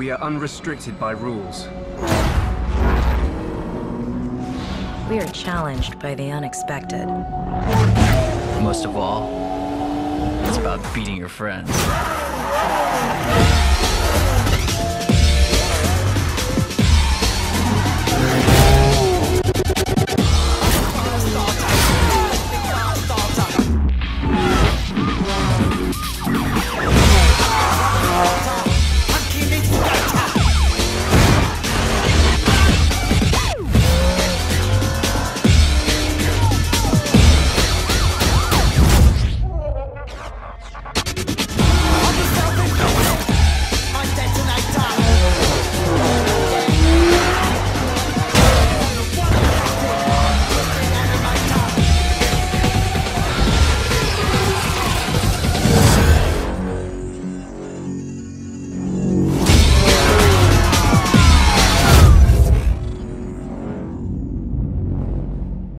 We are unrestricted by rules. We are challenged by the unexpected. Most of all, it's about beating your friends.